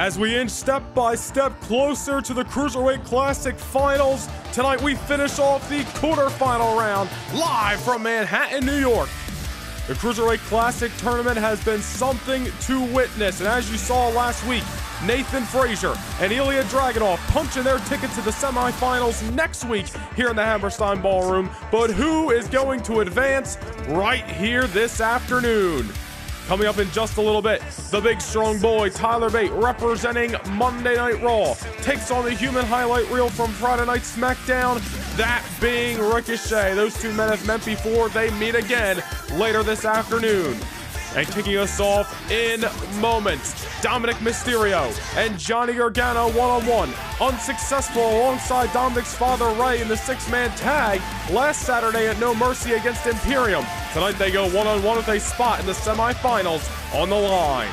As we inch step by step closer to the Cruiserweight Classic Finals, tonight we finish off the quarterfinal round live from Manhattan, New York. The Cruiserweight Classic tournament has been something to witness, and as you saw last week, Nathan Frazer and Ilja Dragunov punching their ticket to the semifinals next week here in the Hammerstein Ballroom. But who is going to advance right here this afternoon? Coming up in just a little bit, the big strong boy Tyler Bate representing Monday Night Raw takes on the human highlight reel from Friday Night SmackDown, that being Ricochet. Those two men have met before, they meet again later this afternoon. And kicking us off in moments, Dominik Mysterio and Johnny Gargano one-on-one. Unsuccessful alongside Dominik's father Rey in the six-man tag last Saturday at No Mercy against Imperium. Tonight they go one-on-one with a spot in the semifinals on the line.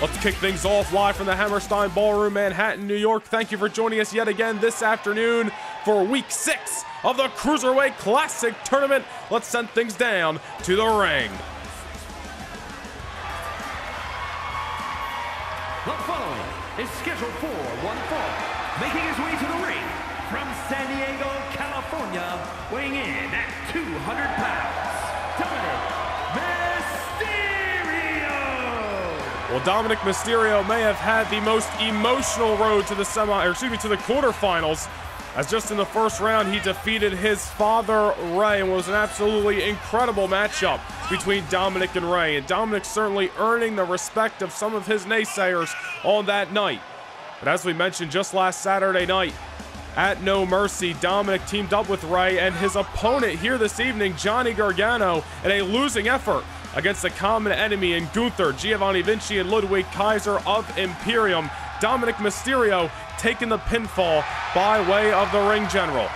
Let's kick things off live from the Hammerstein Ballroom, Manhattan, New York. Thank you for joining us yet again this afternoon for week six of the Cruiserweight Classic Tournament. Let's send things down to the ring. The following is scheduled for one fall, making his way to the ring from San Diego, California, weighing in at 200 pounds, Dominik Mysterio! Well, Dominik Mysterio may have had the most emotional road to the semi, or excuse me, to the quarterfinals as just in the first round, he defeated his father, Rey, and was an absolutely incredible matchup between Dominik and Rey. And Dominik certainly earning the respect of some of his naysayers on that night. But as we mentioned just last Saturday night, at No Mercy, Dominik teamed up with Rey and his opponent here this evening, Johnny Gargano, in a losing effort against the common enemy in Gunther, Giovanni Vinci, and Ludwig Kaiser of Imperium. Dominik Mysterio taking the pinfall by way of the ring general.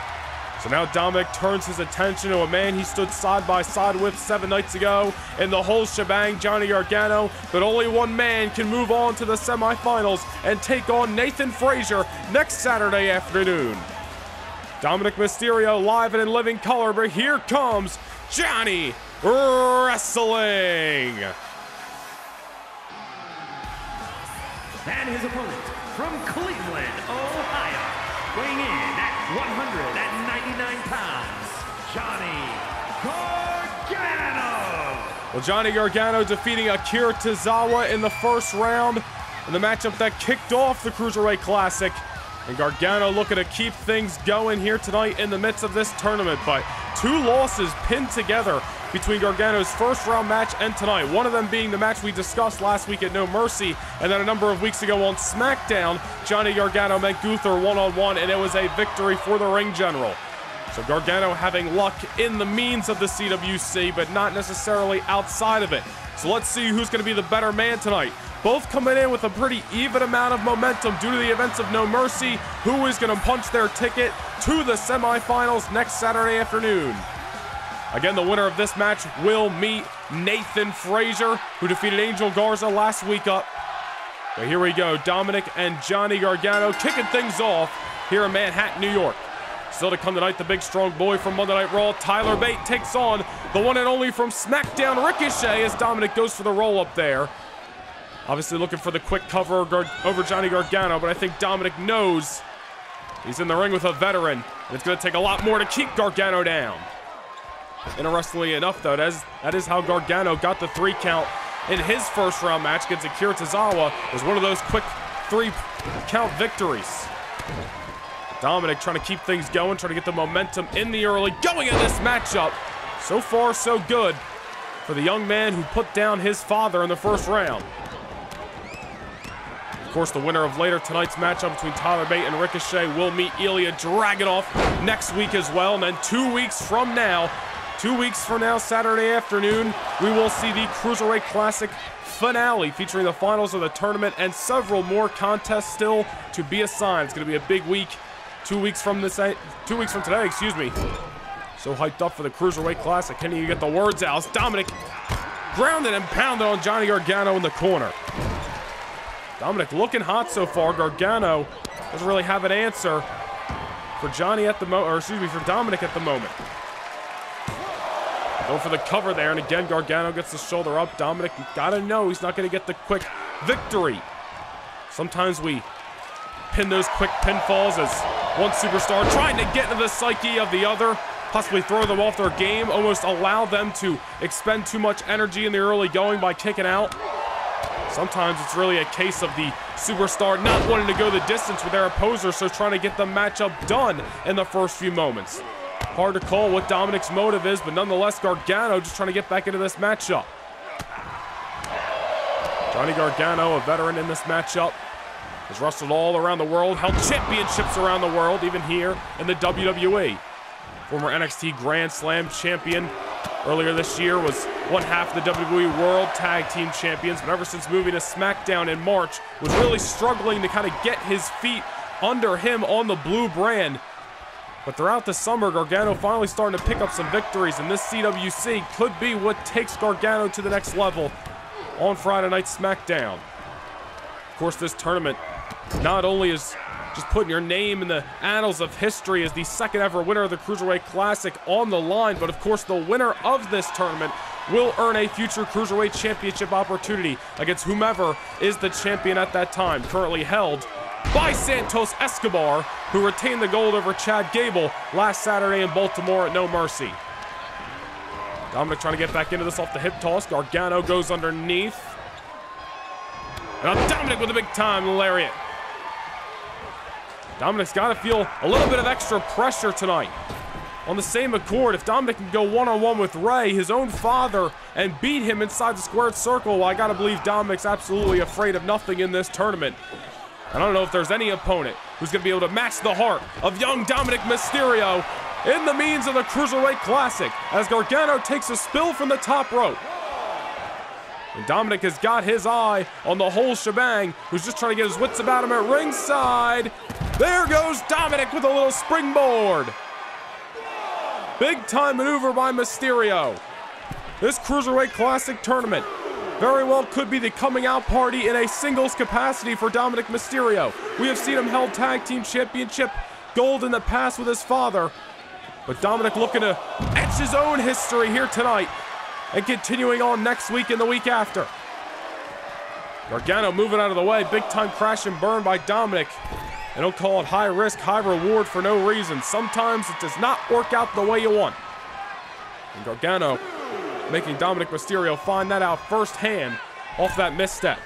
So now Dominik turns his attention to a man he stood side by side with seven nights ago in the whole shebang, Johnny Gargano. But only one man can move on to the semifinals and take on Nathan Frazer next Saturday afternoon. Dominik Mysterio live and in living color, but here comes Johnny Wrestling. And his opponent from Cleveland, Ohio, weighing in at 199 pounds, Johnny Gargano. Well, Johnny Gargano defeating Akira Tozawa in the first round in the matchup that kicked off the Cruiserweight Classic. And Gargano looking to keep things going here tonight in the midst of this tournament. But two losses pinned together between Gargano's first round match and tonight. One of them being the match we discussed last week at No Mercy, and then a number of weeks ago on SmackDown, Johnny Gargano met Gunther one on one, and it was a victory for the ring general. So Gargano having luck in the means of the CWC, but not necessarily outside of it. So let's see who's going to be the better man tonight. Both coming in with a pretty even amount of momentum due to the events of No Mercy. Who is going to punch their ticket to the semifinals next Saturday afternoon? Again, the winner of this match will meet Nathan Frazer, who defeated Angel Garza last week up. But here we go, Dominik and Johnny Gargano kicking things off here in Manhattan, New York. Still to come tonight, the big strong boy from Monday Night Raw, Tyler Bate, takes on the one and only from SmackDown, Ricochet, as Dominik goes for the roll up there. Obviously looking for the quick cover over Johnny Gargano, but I think Dominik knows he's in the ring with a veteran. And it's going to take a lot more to keep Gargano down. Interestingly enough, though, that is, that is how Gargano got the three count in his first round match against Akira Tozawa. was one of those quick three count victories. Dominik trying to keep things going, trying to get the momentum in the early going in this matchup. So far, so good for the young man who put down his father in the first round. Of course, the winner of later tonight's matchup between Tyler Bate and Ricochet will meet Ilja Dragunov next week as well. And then two weeks from now, two weeks from now, Saturday afternoon, we will see the Cruiserweight Classic finale featuring the finals of the tournament and several more contests still to be assigned. It's going to be a big week Two weeks from this, two weeks from today, excuse me. So hyped up for the Cruiserweight Classic. Can you get the words out? Dominik grounded and pounded on Johnny Gargano in the corner. Dominik looking hot so far. Gargano doesn't really have an answer for Johnny at the moment, or excuse me, for Dominik at the moment. Go for the cover there, and again, Gargano gets the shoulder up. Dominik, gotta know he's not gonna get the quick victory. Sometimes we pin those quick pinfalls as one superstar trying to get into the psyche of the other, possibly throw them off their game, almost allow them to expend too much energy in the early going by kicking out. Sometimes it's really a case of the superstar not wanting to go the distance with their opposer, so trying to get the matchup done in the first few moments. Hard to call what Dominik's motive is, but nonetheless, Gargano just trying to get back into this matchup. Johnny Gargano, a veteran in this matchup, has wrestled all around the world, held championships around the world, even here in the WWE. Former NXT Grand Slam champion earlier this year was one half of the WWE World Tag Team Champions, but ever since moving to SmackDown in March, was really struggling to kind of get his feet under him on the blue brand. But throughout the summer, Gargano finally starting to pick up some victories, and this CWC could be what takes Gargano to the next level on Friday Night SmackDown. Of course, this tournament not only is just putting your name in the annals of history as the second ever winner of the Cruiserweight Classic on the line, but of course, the winner of this tournament will earn a future Cruiserweight Championship opportunity against whomever is the champion at that time, currently held by Santos Escobar, who retained the gold over Chad Gable last Saturday in Baltimore at No Mercy. Dominik trying to get back into this off the hip toss. Gargano goes underneath. And Dominik with a big time lariat. Dominik's got to feel a little bit of extra pressure tonight. On the same accord, if Dominik can go one-on-one with Rey, his own father, and beat him inside the squared circle, well, I got to believe Dominik's absolutely afraid of nothing in this tournament. I don't know if there's any opponent who's going to be able to match the heart of young Dominik Mysterio in the means of the Cruiserweight Classic as Gargano takes a spill from the top rope. And Dominik has got his eye on the whole shebang, who's just trying to get his wits about him at ringside. There goes Dominik with a little springboard. Big time maneuver by Mysterio. This Cruiserweight Classic tournament very well could be the coming out party in a singles capacity for Dominik Mysterio. We have seen him held tag team championship gold in the past with his father. But Dominik looking to etch his own history here tonight and continuing on next week and the week after. Gargano moving out of the way. Big time crash and burn by Dominik. They don't call it high risk, high reward for no reason. Sometimes it does not work out the way you want. And Gargano making Dominik Mysterio find that out firsthand off that misstep.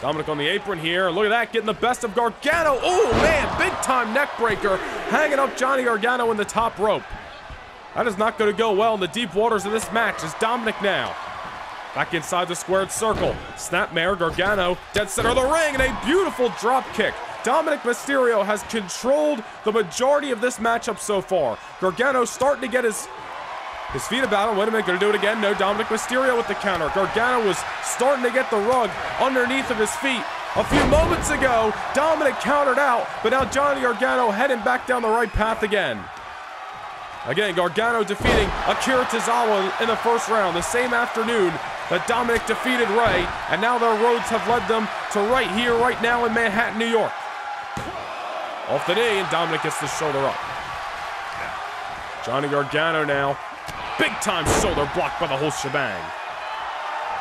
Dominik on the apron here. Look at that, getting the best of Gargano. Oh, man, big time neck breaker. Hanging up Johnny Gargano in the top rope. That is not going to go well in the deep waters of this match as Dominik now. Back inside the squared circle. Snapmare, Gargano, dead center of the ring, and a beautiful drop kick. Dominik Mysterio has controlled the majority of this matchup so far. Gargano starting to get his his feet about him. Wait a minute, gonna do it again. No, Dominik Mysterio with the counter. Gargano was starting to get the rug underneath of his feet. A few moments ago, Dominik countered out, but now Johnny Gargano heading back down the right path again. Again, Gargano defeating Akira Tozawa in the first round, the same afternoon that Dominik defeated Rey, and now their roads have led them to right here, right now in Manhattan, New York. Off the knee, and Dominik gets the shoulder up. Johnny Gargano now. Big time shoulder blocked by the whole shebang.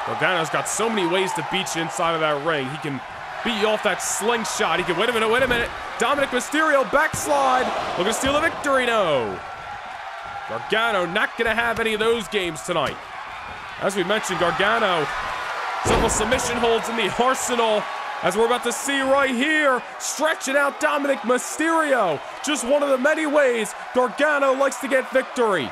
Gargano's got so many ways to beat you inside of that ring. He can beat you off that slingshot. He can, wait a minute, wait a minute. Dominik Mysterio backslide. Looking to steal the victory, no. Gargano not going to have any of those games tonight. As we mentioned, Gargano, several submission holds in the arsenal. As we're about to see right here, stretching out Dominik Mysterio. Just one of the many ways Gargano likes to get victory.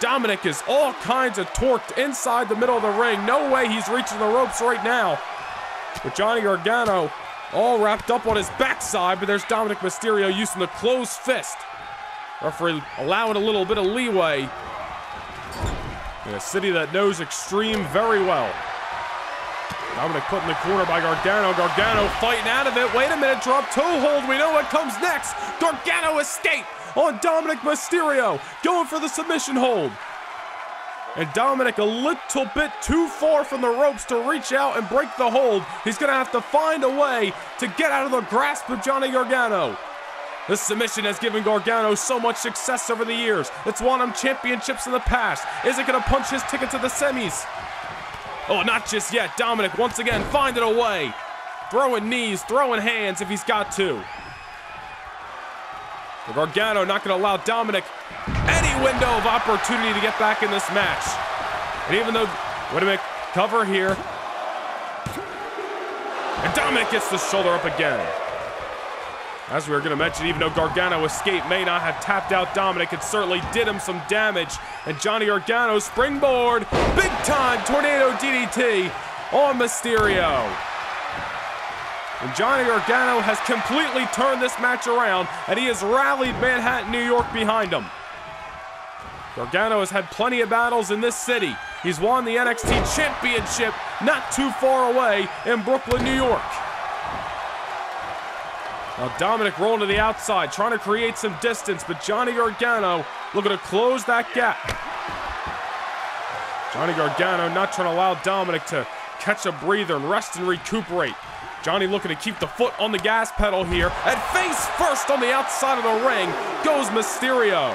Dominik is all kinds of torqued inside the middle of the ring. No way he's reaching the ropes right now. But Johnny Gargano all wrapped up on his backside, but there's Dominik Mysterio using the closed fist. Referee allowing a little bit of leeway in a city that knows Extreme very well. Dominik put in the corner by Gargano. Gargano fighting out of it. Wait a minute, drop toe hold. We know what comes next. Gargano escape on Dominik Mysterio, going for the submission hold. And Dominik a little bit too far from the ropes to reach out and break the hold. He's going to have to find a way to get out of the grasp of Johnny Gargano. This submission has given Gargano so much success over the years. It's won him championships in the past. Is it going to punch his ticket to the semis? Oh, not just yet. Dominik once again finding a way. Throwing knees, throwing hands if he's got to. But Gargano not going to allow Dominik any window of opportunity to get back in this match. And even though, wait a minute, cover here. And Dominik gets the shoulder up again. As we were going to mention, even though Gargano escape may not have tapped out Dominik, it certainly did him some damage. And Johnny Gargano springboard, big time tornado DDT on Mysterio. And Johnny Gargano has completely turned this match around, and he has rallied Manhattan, New York behind him. Gargano has had plenty of battles in this city. He's won the NXT Championship not too far away in Brooklyn, New York. Now Dominik rolling to the outside, trying to create some distance, but Johnny Gargano looking to close that gap. Johnny Gargano not trying to allow Dominic to catch a breather and rest and recuperate. Johnny looking to keep the foot on the gas pedal here. And face first on the outside of the ring goes Mysterio.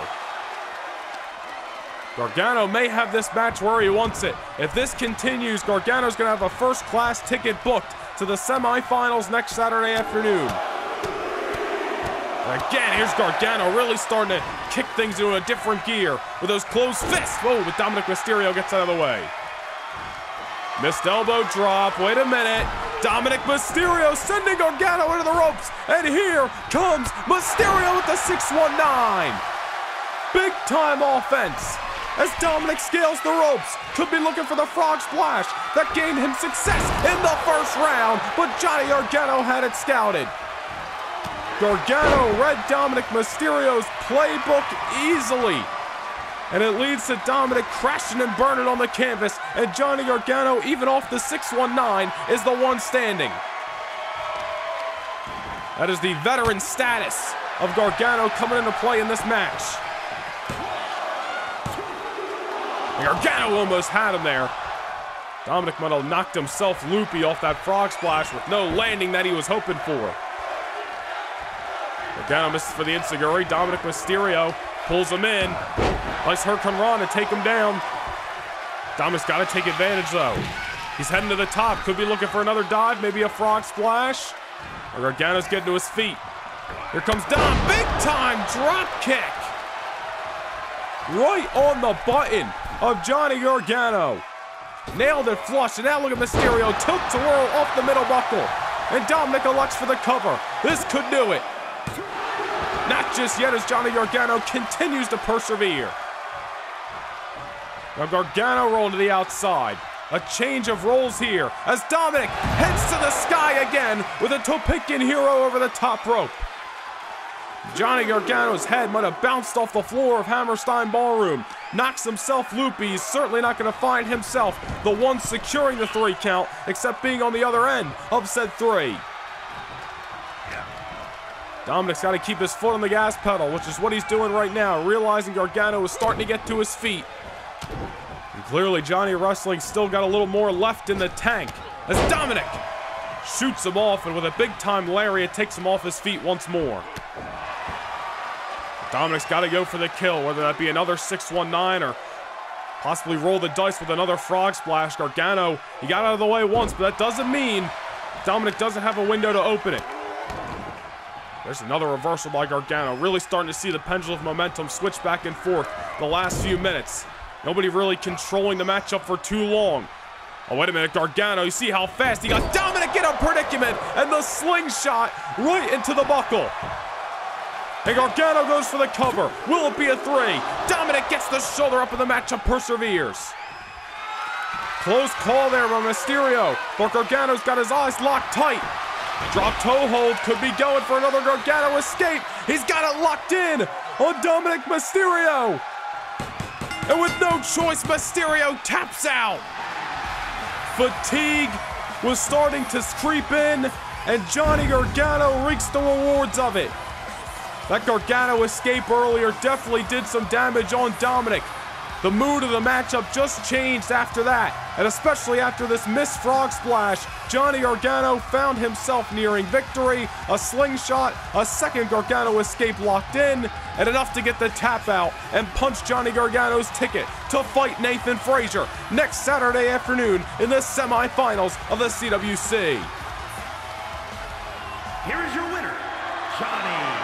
Gargano may have this match where he wants it. If this continues, Gargano's going to have a first-class ticket booked to the semifinals next Saturday afternoon. Again, here's Gargano really starting to kick things into a different gear with those closed fists. Whoa, but Dominik Mysterio gets out of the way. Missed elbow drop. Wait a minute. Dominik Mysterio sending Gargano into the ropes. And here comes Mysterio with the 619. Big time offense. As Dominik scales the ropes, could be looking for the frog splash that gained him success in the first round, but Johnny Gargano had it scouted. Gargano read Dominik Mysterio's playbook easily. And it leads to Dominik crashing and burning on the canvas, and Johnny Gargano, even off the 619, is the one standing. That is the veteran status of Gargano coming into play in this match. Gargano almost had him there. Dominik might knocked himself loopy off that frog splash with no landing that he was hoping for. Gargano misses for the Enzuigiri. Dominik Mysterio pulls him in. Nice Hurricanrana to take him down. Dominik's got to take advantage, though. He's heading to the top. Could be looking for another dive, maybe a frog splash. Or Gargano's getting to his feet. Here comes Dom. Big time drop kick. Right on the button of Johnny Gargano. Nailed it flush. And now look at Mysterio. Tilt to whirl off the middle buckle. And Dominik elects for the cover. This could do it. Not just yet as Johnny Gargano continues to persevere. Now Gargano rolling to the outside. A change of roles here as Dominik heads to the sky again with a tope con hilo over the top rope. Johnny Gargano's head might have bounced off the floor of Hammerstein Ballroom. Knocks himself loopy. He's certainly not going to find himself the one securing the three count, except being on the other end of said three. Dominik's got to keep his foot on the gas pedal, which is what he's doing right now, realizing Gargano is starting to get to his feet. And clearly, Johnny Wrestling still got a little more left in the tank as Dominik shoots him off, and with a big-time lariat, takes him off his feet once more. Dominik's got to go for the kill, whether that be another 619 or possibly roll the dice with another frog splash. Gargano, he got out of the way once, but that doesn't mean Dominik doesn't have a window to open it. There's another reversal by Gargano. Really starting to see the pendulum of momentum switch back and forth the last few minutes. Nobody really controlling the matchup for too long. Oh, wait a minute, Gargano, you see how fast he got Dominik in a predicament, and the slingshot right into the buckle. And Gargano goes for the cover. Will it be a three? Dominik gets the shoulder up and the matchup perseveres. Close call there by Mysterio, but Gargano's got his eyes locked tight. Drop toe hold could be going for another Gargano escape. He's got it locked in on Dominik Mysterio. And with no choice, Mysterio taps out. Fatigue was starting to creep in, and Johnny Gargano reaps the rewards of it. That Gargano escape earlier definitely did some damage on Dominik. The mood of the matchup just changed after that, and especially after this Miss frog splash, Johnny Gargano found himself nearing victory, a slingshot, a second Gargano escape locked in, and enough to get the tap out and punch Johnny Gargano's ticket to fight Nathan Frazer next Saturday afternoon in the semifinals of the CWC. Here is your winner, Johnny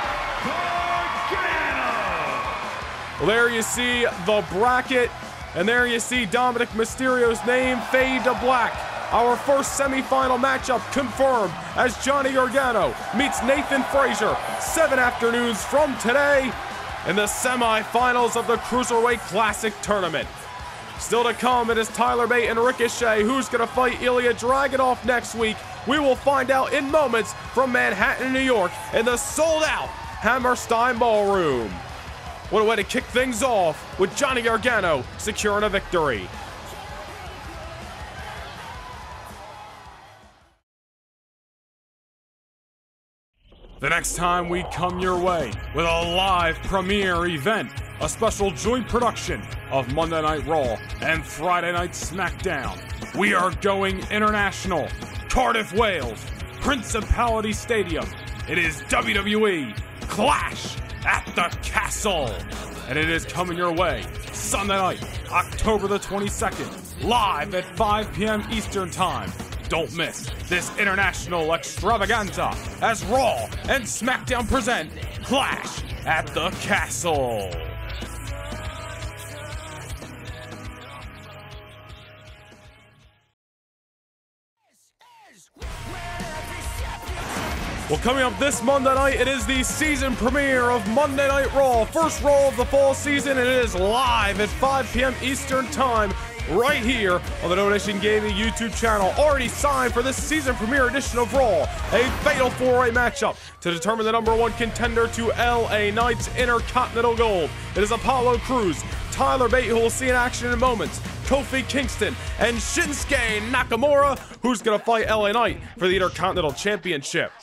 Well, there you see the bracket, and there you see Dominik Mysterio's name fade to black. Our first semifinal matchup confirmed as Johnny Gargano meets Nathan Frazer seven afternoons from today in the semifinals of the Cruiserweight Classic Tournament. Still to come, it is Tyler Bate and Ricochet who's going to fight Ilja Dragunov next week. We will find out in moments from Manhattan, New York, in the sold out Hammerstein Ballroom. What a way to kick things off with Johnny Gargano securing a victory. The next time we come your way with a live premiere event, a special joint production of Monday Night Raw and Friday Night SmackDown, we are going international. Cardiff, Wales, Principality Stadium. It is WWE Clash at the Castle. And it is coming your way Sunday night, October the 22nd, live at 5 p.m. Eastern Time. Don't miss this international extravaganza as Raw and SmackDown present Clash at the Castle. Well, coming up this Monday night, it is the season premiere of Monday Night Raw. First Raw of the fall season, and it is live at 5 p.m. Eastern Time right here on the Noah Nation Gaming YouTube channel. Already signed for this season premiere edition of Raw, a fatal four-way matchup to determine the number one contender to LA Knight's Intercontinental Gold. It is Apollo Crews, Tyler Bate, who we'll see in action in moments, Kofi Kingston, and Shinsuke Nakamura, who's going to fight LA Knight for the Intercontinental Championship.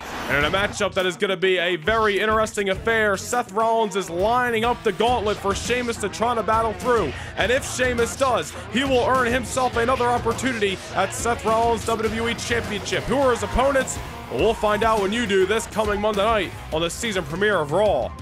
And in a matchup that is going to be a very interesting affair, Seth Rollins is lining up the gauntlet for Sheamus to try to battle through. And if Sheamus does, he will earn himself another opportunity at Seth Rollins' WWE Championship. Who are his opponents? Well, find out when you do this coming Monday night on the season premiere of Raw.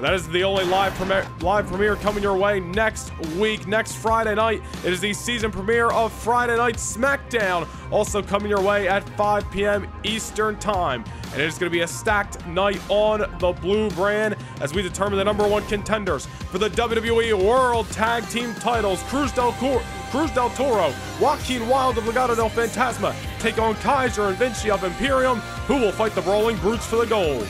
That is the only live premiere, live premiere coming your way next week, next Friday night. It is the season premiere of Friday Night SmackDown, also coming your way at 5 p.m. Eastern Time. And it is going to be a stacked night on the Blue brand as we determine the number one contenders for the WWE World Tag Team titles. Cruz del, Cor- Cruz del Toro, Joaquin Wilde of Legado del Fantasma take on Kaiser and Vinci of Imperium, who will fight the Brawling Brutes for the gold.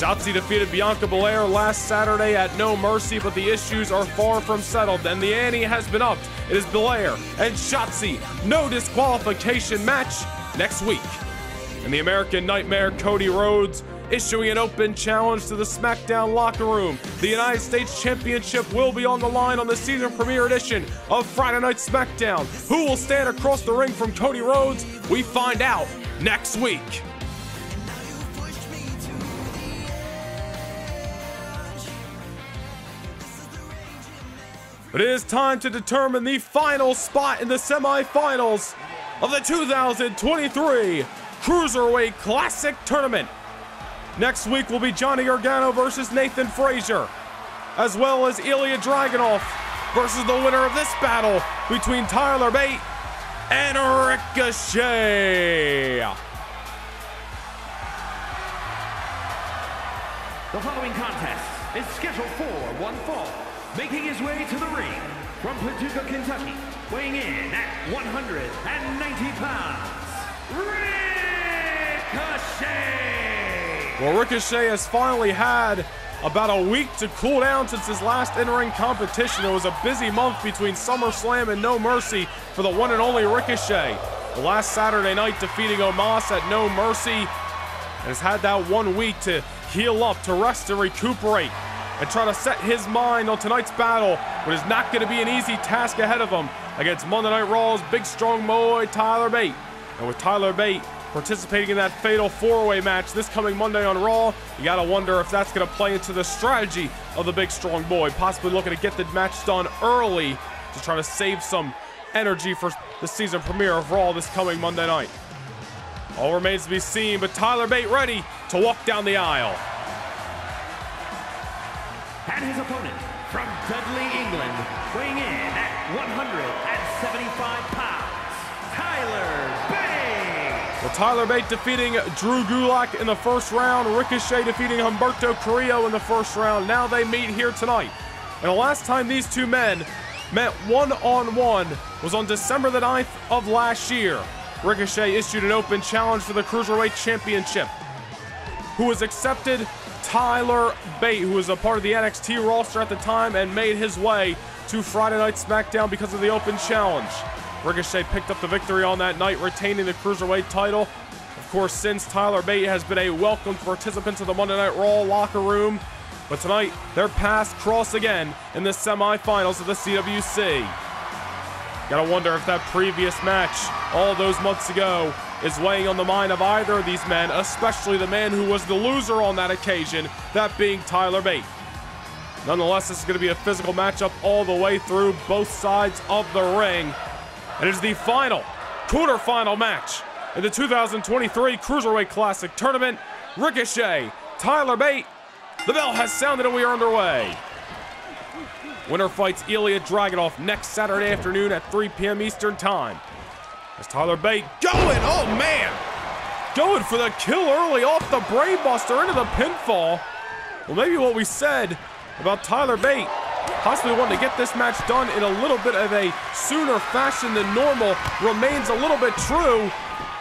Shotzi defeated Bianca Belair last Saturday at No Mercy, but the issues are far from settled, and the ante has been upped. It is Belair and Shotzi, no disqualification match next week. And the American Nightmare Cody Rhodes issuing an open challenge to the SmackDown locker room. The United States Championship will be on the line on the season premiere edition of Friday Night SmackDown. Who will stand across the ring from Cody Rhodes? We find out next week. It is time to determine the final spot in the semifinals of the 2023 Cruiserweight Classic Tournament. Next week will be Johnny Gargano versus Nathan Frazer, as well as Ilja Dragunov versus the winner of this battle between Tyler Bate and Ricochet. The following contest is scheduled for one fall. Making his way to the ring from Paducah, Kentucky, weighing in at 190 pounds, Ricochet! Well, Ricochet has finally had about a week to cool down since his last in-ring competition. It was a busy month between SummerSlam and No Mercy for the one and only Ricochet. Last Saturday night defeating Omos at No Mercy and has had that one week to heal up, to rest and recuperate and try to set his mind on tonight's battle, but it's not going to be an easy task ahead of him against Monday Night Raw's big strong boy Tyler Bate. And with Tyler Bate participating in that fatal four-way match this coming Monday on Raw. You gotta wonder if that's gonna play into the strategy of the big strong boy, possibly looking to get the match done early to try to save some energy for the season premiere of Raw this coming Monday night. All remains to be seen, but Tyler Bate ready to walk down the aisle. And his opponent from Dudley, England, weighing in at 175 pounds, Tyler Bate. Well, Tyler Bate defeating Drew Gulak in the first round, Ricochet defeating Humberto Carrillo in the first round. Now they meet here tonight. And the last time these two men met one-on-one was on December the 9th of last year. Ricochet issued an open challenge for the Cruiserweight Championship, who was accepted Tyler Bate, who was a part of the NXT roster at the time and made his way to Friday Night SmackDown because of the open challenge. Ricochet picked up the victory on that night, retaining the Cruiserweight title. Of course, since Tyler Bate has been a welcomed participant to the Monday Night Raw locker room, but tonight their paths cross again in the semifinals of the CWC. Gotta wonder if that previous match, all those months ago, is weighing on the mind of either of these men, especially the man who was the loser on that occasion, that being Tyler Bate. Nonetheless, this is going to be a physical matchup all the way through both sides of the ring. It is the final, quarterfinal match in the 2023 Cruiserweight Classic Tournament. Ricochet, Tyler Bate. The bell has sounded and we are underway. Winner fights Ilja Dragunov next Saturday afternoon at 3 p.m. Eastern Time. As Tyler Bate going, oh man! Going for the kill early off the brainbuster into the pinfall. Well, maybe what we said about Tyler Bate possibly wanting to get this match done in a little bit of a sooner fashion than normal remains a little bit true.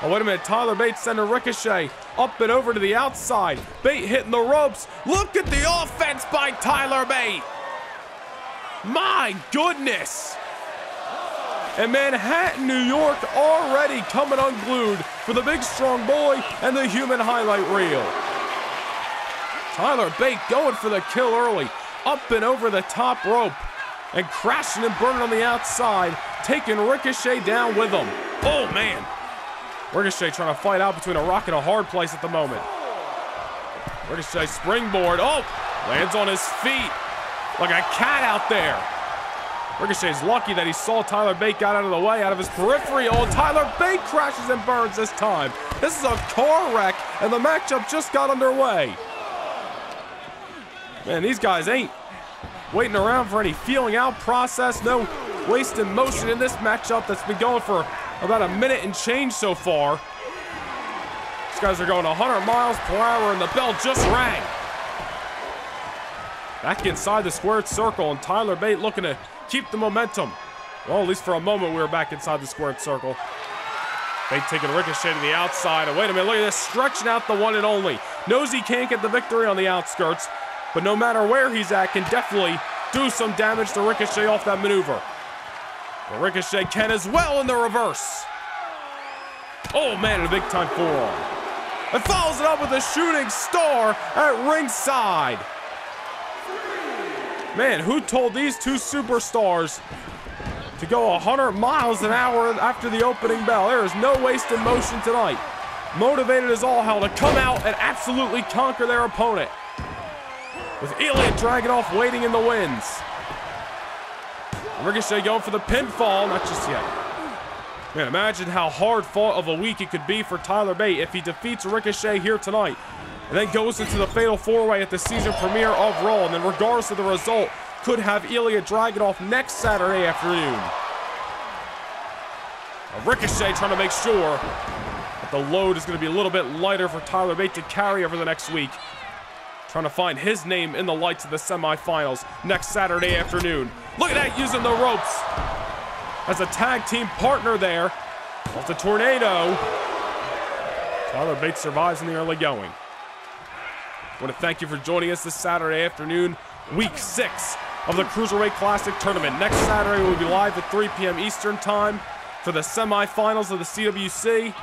Oh, wait a minute. Tyler Bate sending Ricochet up and over to the outside. Bate hitting the ropes. Look at the offense by Tyler Bate. My goodness! And Manhattan, New York already coming unglued for the big strong boy and the human highlight reel. Tyler Bate going for the kill early, up and over the top rope, and crashing and burning on the outside, taking Ricochet down with him. Oh man! Ricochet trying to fight out between a rock and a hard place at the moment. Ricochet springboard. Oh! Lands on his feet like a cat out there. Ricochet's lucky that he saw Tyler Bate got out of the way, out of his periphery. Oh, Tyler Bate crashes and burns this time. This is a car wreck, and the matchup just got underway. Man, these guys ain't waiting around for any feeling out process. No wasting motion in this matchup that's been going for about a minute and change so far. These guys are going 100 miles per hour, and the bell just rang. Back inside the squared circle, and Tyler Bate looking to keep the momentum. Well, at least for a moment, we were back inside the squared circle. Bate taking Ricochet to the outside. And wait a minute, look at this, stretching out the one and only. Knows he can't get the victory on the outskirts, but no matter where he's at, can definitely do some damage to Ricochet off that maneuver. But Ricochet can as well in the reverse. Oh man, a big time forearm. And follows it up with a shooting star at ringside. Man, who told these two superstars to go 100 miles an hour after the opening bell? There is no wasted motion tonight. Motivated as all hell to come out and absolutely conquer their opponent. With Ilja Dragunov waiting in the wings. Ricochet going for the pinfall, not just yet. Man, imagine how hard fought of a week it could be for Tyler Bate if he defeats Ricochet here tonight and then goes into the Fatal 4-Way at the season premiere of Raw, and then regardless of the result, could have Ilja Dragunov next Saturday afternoon. A Ricochet trying to make sure that the load is going to be a little bit lighter for Tyler Bate to carry over the next week. Trying to find his name in the lights of the semifinals next Saturday afternoon. Look at that, using the ropes as a tag team partner there. Off the tornado. Tyler Bates survives in the early going. I want to thank you for joining us this Saturday afternoon, week six of the Cruiserweight Classic Tournament. Next Saturday, we'll be live at 3 p.m. Eastern Time for the semifinals of the CWC.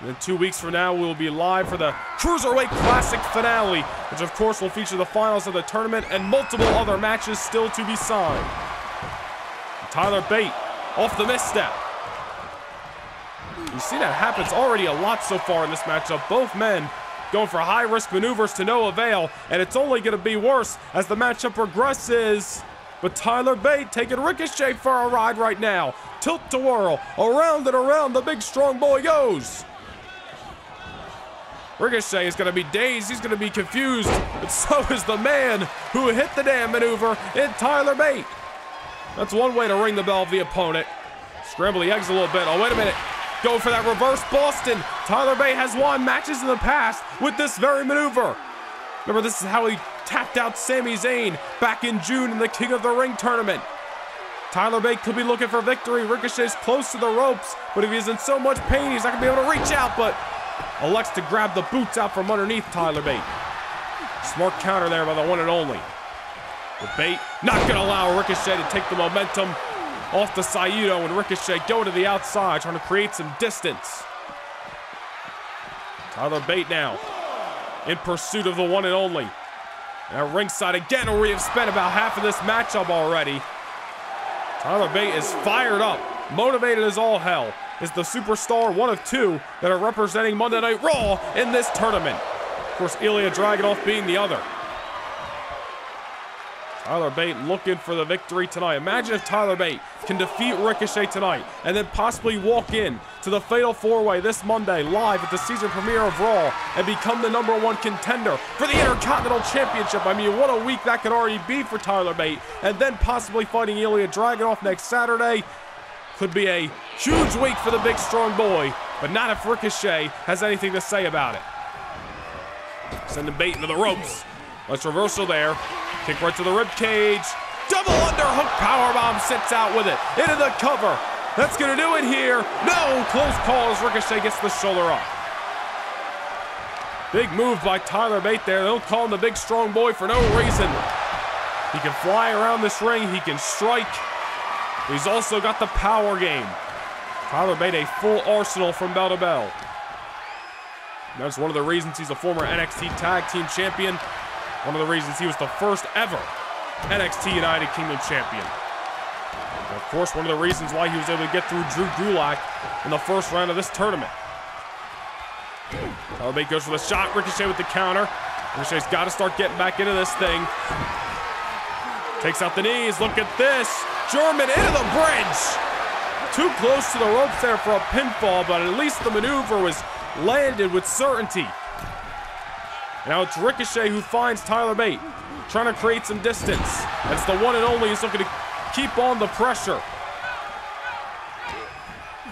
And then two weeks from now, we'll be live for the Cruiserweight Classic finale, which of course will feature the finals of the tournament and multiple other matches still to be signed. And Tyler Bate off the misstep. You see that happens already a lot so far in this matchup. Both men going for high risk maneuvers to no avail, and it's only going to be worse as the matchup progresses. But Tyler Bate taking Ricochet for a ride right now. Tilt to whirl, around and around the big strong boy goes. Ricochet is going to be dazed. He's going to be confused. But so is the man who hit the damn maneuver in Tyler Bate. That's one way to ring the bell of the opponent. Scramble the eggs a little bit. Oh, wait a minute. Go for that reverse Boston. Tyler Bate has won matches in the past with this very maneuver. Remember, this is how he tapped out Sami Zayn back in June in the King of the Ring tournament. Tyler Bate could be looking for victory. Ricochet's close to the ropes, but if he's in so much pain, he's not going to be able to reach out, but elects to grab the boots out from underneath Tyler Bate. Smart counter there by the one and only. The Bate not going to allow Ricochet to take the momentum off the Saito and Ricochet go to the outside, trying to create some distance. Tyler Bate now in pursuit of the one and only. At ringside again, where we have spent about half of this matchup already. Tyler Bate is fired up, motivated as all hell. Is the superstar one of two that are representing Monday Night Raw in this tournament. Of course, Ilja Dragunov being the other. Tyler Bate looking for the victory tonight. Imagine if Tyler Bate can defeat Ricochet tonight and then possibly walk in to the Fatal 4-Way this Monday live at the season premiere of Raw and become the number one contender for the Intercontinental Championship. I mean, what a week that could already be for Tyler Bate. And then possibly fighting Ilja Dragunov next Saturday. Could be a huge week for the big strong boy, but not if Ricochet has anything to say about it. Sending Bate into the ropes. Let's reversal there. Kick right to the rib cage. Double underhook powerbomb sits out with it. Into the cover. That's going to do it here. No, close call as Ricochet gets the shoulder up. Big move by Tyler Bate there. They'll call him the big strong boy for no reason. He can fly around this ring. He can strike. He's also got the power game. Tyler Bate a full arsenal from bell to bell. That's one of the reasons he's a former NXT Tag Team Champion one of the reasons he was the first ever NXT United Kingdom champion. And of course, one of the reasons why he was able to get through Drew Gulak in the first round of this tournament. Tyler goes for the shot. Ricochet with the counter. Ricochet's got to start getting back into this thing. Takes out the knees. Look at this. German into the bridge. Too close to the ropes there for a pinfall, but at least the maneuver was landed with certainty. Now it's Ricochet who finds Tyler Bate, trying to create some distance. It's the one and only who's looking to keep on the pressure.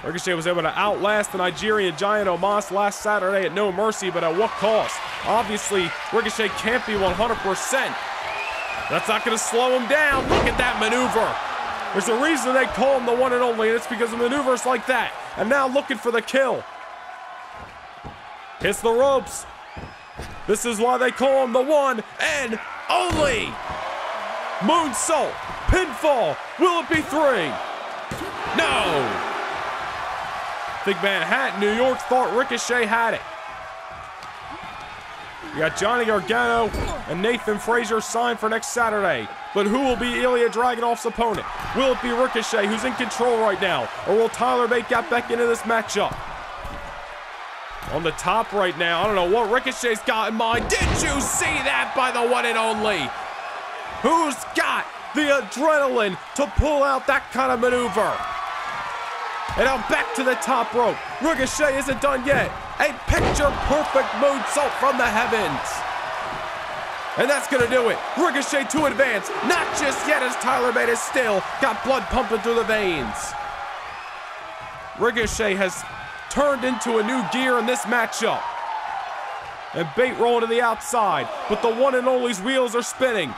Ricochet was able to outlast the Nigerian giant Omos last Saturday at No Mercy, but at what cost? Obviously, Ricochet can't be 100%. That's not going to slow him down. Look at that maneuver. There's a reason they call him the one and only, and it's because of maneuvers like that. And now looking for the kill. Hits the ropes. This is why they call him the one and only. Moonsault, pinfall, will it be three? No. Big Manhattan, New York thought Ricochet had it. You got Johnny Gargano and Nathan Frazer signed for next Saturday. But who will be Ilja Dragunov's opponent? Will it be Ricochet, who's in control right now? Or will Tyler Bate get back into this matchup? On the top right now. I don't know what Ricochet's got in mind. Did you see that by the one and only? Who's got the adrenaline to pull out that kind of maneuver? And now back to the top rope. Ricochet isn't done yet. A picture perfect moonsault from the heavens. And that's to do it. Ricochet to advance. Not just yet as Tyler Bate is still got blood pumping through the veins. Ricochet has turned into a new gear in this matchup. And Bate rolling to the outside, but the one and only's wheels are spinning.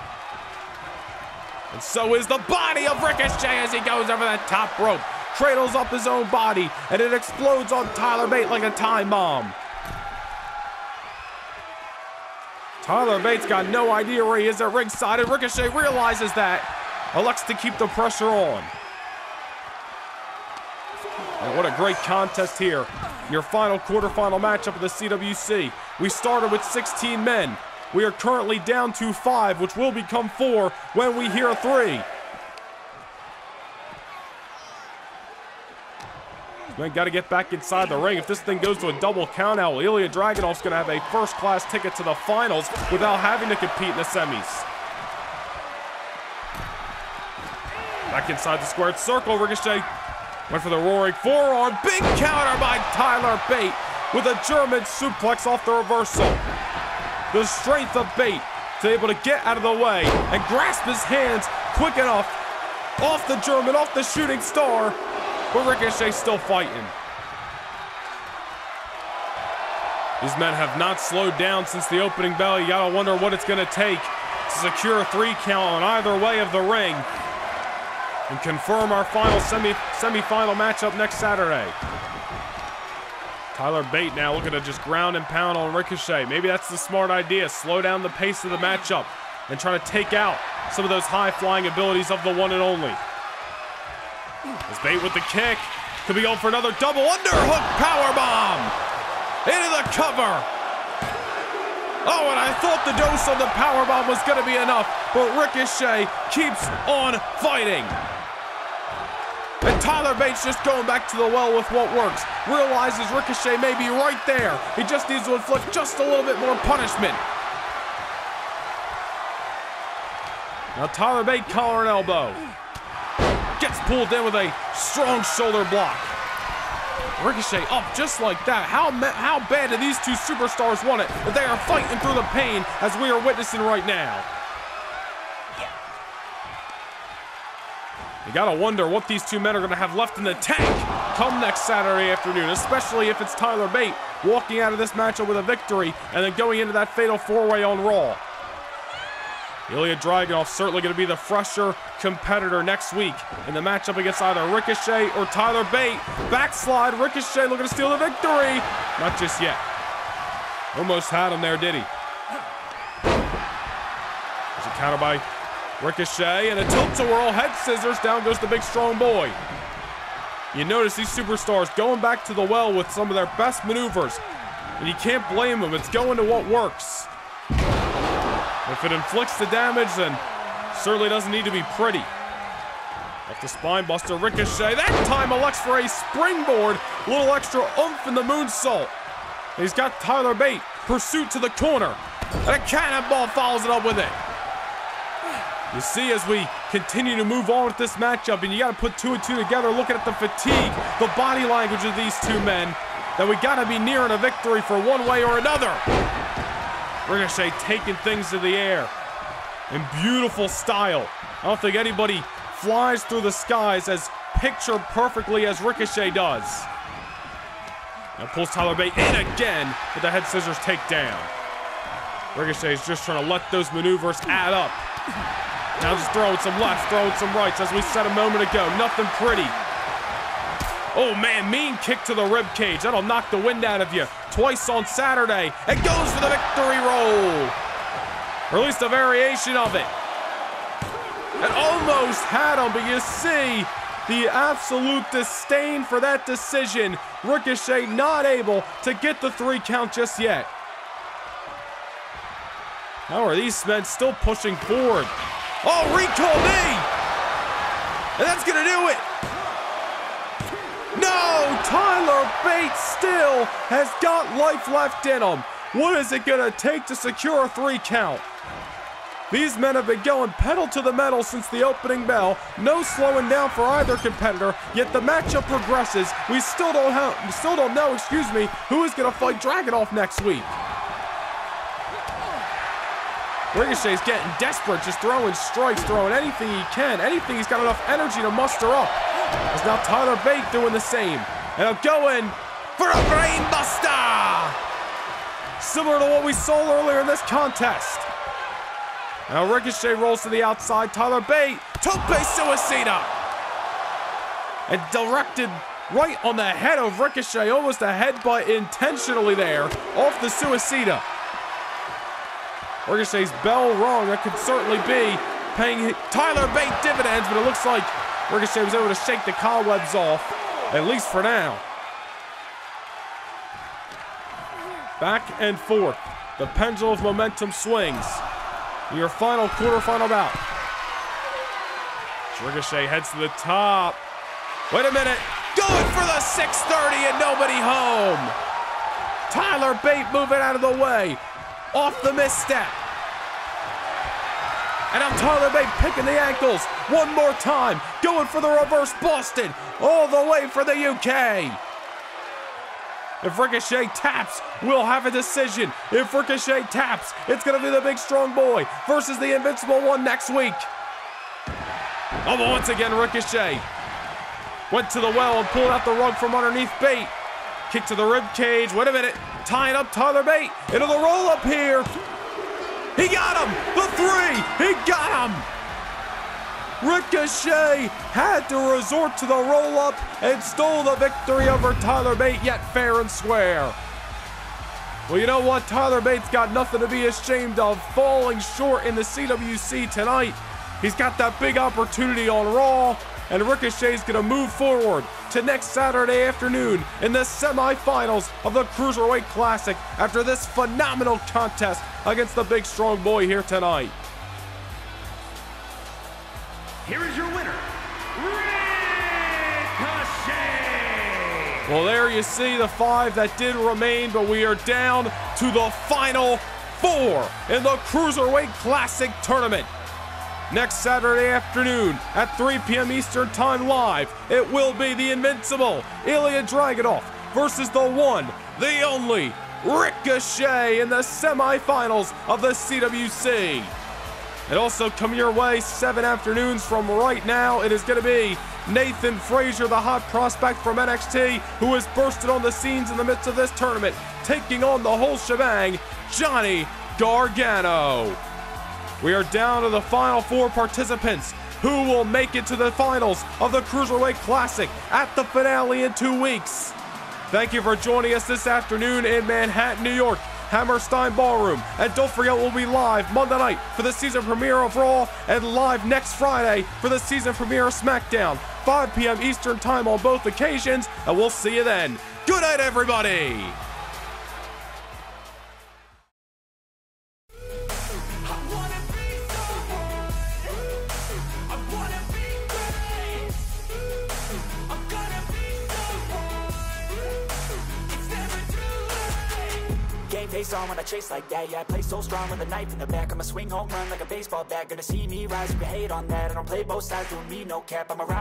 And so is the body of Ricochet as he goes over that top rope, cradles up his own body, and it explodes on Tyler Bate like a time bomb. Tyler Bates got no idea where he is at ringside, and Ricochet realizes that. Elects to keep the pressure on. What a great contest here. Your final quarterfinal matchup of the CWC. We started with 16 men. We are currently down to five, which will become four when we hear three. Man, got to get back inside the ring. If this thing goes to a double count out, Ilja Dragunov's going to have a first-class ticket to the finals without having to compete in the semis. Back inside the squared circle, Ricochet went for the roaring forearm. Big counter by Tyler Bate with a German suplex off the reversal. The strength of Bate to able to get out of the way and grasp his hands quick enough off the German, off the shooting star, but Ricochet still fighting. These men have not slowed down since the opening bell. You gotta wonder what it's gonna take to secure a three count on either way of the ring and confirm our final semi semi-final matchup next Saturday. Tyler Bate now looking to just ground and pound on Ricochet. Maybe that's the smart idea. Slow down the pace of the matchup and try to take out some of those high-flying abilities of the one and only. As Bate with the kick. Could be going for another double underhook power bomb. Into the cover. Oh, and I thought the dose of the power bomb was going to be enough, but Ricochet keeps on fighting. And Tyler Bate's just going back to the well with what works. Realizes Ricochet may be right there. He just needs to inflict just a little bit more punishment. Now Tyler Bate's collar and elbow. Gets pulled in with a strong shoulder block. Ricochet up just like that. How, how bad do these two superstars want it that they are fighting through the pain as we are witnessing right now? You gotta wonder what these two men are gonna have left in the tank come next Saturday afternoon, especially if it's Tyler Bate walking out of this matchup with a victory and then going into that fatal four-way on Raw. Ilja Dragunov certainly going to be the fresher competitor next week in the matchup against either Ricochet or Tyler Bate. Backslide, Ricochet looking to steal the victory. Not just yet. Almost had him there, did he? There's a counter by Ricochet and a tilt-a-whirl head scissors. Down goes the big strong boy. You notice these superstars going back to the well with some of their best maneuvers. And you can't blame them. It's going to what works. If it inflicts the damage, then certainly doesn't need to be pretty. Off the spine buster, Ricochet. That time elects for a springboard. A little extra oomph in the moonsault. He's got Tyler Bate. Pursuit to the corner. And a cannonball follows it up with it. You see, as we continue to move on with this matchup, and you got to put two and two together, looking at the fatigue, the body language of these two men, that we got to be nearing a victory for one way or another. Ricochet taking things to the air in beautiful style. I don't think anybody flies through the skies as picture perfectly as Ricochet does. Now pulls Tyler Bate in again with the head scissors takedown. Ricochet is just trying to let those maneuvers add up. Now just throwing some lefts, throwing some rights, as we said a moment ago. Nothing pretty. Oh man, mean kick to the rib cage. That'll knock the wind out of you. Twice on Saturday. It goes for the victory roll. Or at least a variation of it. And almost had him, but you see the absolute disdain for that decision. Ricochet not able to get the three count just yet. How are these men still pushing forward? Oh, recall knee! And that's gonna do it! No! Tyler Bate's still has got life left in him. What is it gonna take to secure a three count? These men have been going pedal to the metal since the opening bell. No slowing down for either competitor. Yet the matchup progresses. We still don't have, still don't know, excuse me, who is going to fight Dragunov next week. Ricochet's getting desperate, just throwing strikes, throwing anything he can, anything he's got enough energy to muster up. As now Tyler Bate doing the same. And I'm going for a brainbuster! Similar to what we saw earlier in this contest. Now Ricochet rolls to the outside. Tyler Bate, tope suicida! And directed right on the head of Ricochet. Almost a headbutt intentionally there off the suicida. Ricochet's bell wrong. That could certainly be paying Tyler Bate dividends, but it looks like Ricochet was able to shake the cobwebs off, at least for now. Back and forth. The pendulum of momentum swings. Your final quarterfinal bout. Ricochet heads to the top. Wait a minute. Going for the 630 and nobody home. Tyler Bate moving out of the way. Off the misstep. And now Tyler Bate picking the ankles one more time. Going for the reverse Boston all the way for the UK. If Ricochet taps, we'll have a decision. If Ricochet taps, it's going to be the big strong boy versus the invincible one next week. Oh, once again, Ricochet went to the well and pulled out the rug from underneath Bate. Kick to the rib cage. Wait a minute. Tying up Tyler Bate into the roll up here. He got him. The three. He got him. Ricochet had to resort to the roll up and stole the victory over Tyler Bate, yet fair and square. Well, you know what? Tyler Bate's got nothing to be ashamed of, falling short in the CWC tonight. He's got that big opportunity on Raw, and Ricochet's gonna move forward to next Saturday afternoon in the semifinals of the Cruiserweight Classic after this phenomenal contest against the big strong boy here tonight. Here is your winner, Ricochet! Well, there you see the five that did remain, but we are down to the final four in the Cruiserweight Classic Tournament. Next Saturday afternoon at 3 p.m. Eastern Time live, it will be the invincible Ilja Dragunov versus the one, the only Ricochet in the semifinals of the CWC. And also come your way seven afternoons from right now. It is going to be Nathan Frazer, the hot prospect from NXT, who has bursted on the scenes in the midst of this tournament, taking on the whole shebang, Johnny Gargano. We are down to the final four participants. Who will make it to the finals of the Cruiserweight Classic at the finale in two weeks? Thank you for joining us this afternoon in Manhattan, New York. Hammerstein Ballroom. And don't forget, we'll be live Monday night for the season premiere of Raw and live next Friday for the season premiere of SmackDown. 5 p.m. Eastern Time on both occasions, and we'll see you then. Good night, everybody! Face on when I chase like that. Yeah, I play so strong with a knife in the back. I'ma swing home run like a baseball bat. Gonna see me rise, you can hate on that. I don't play both sides, doing me no cap. I'm a ride.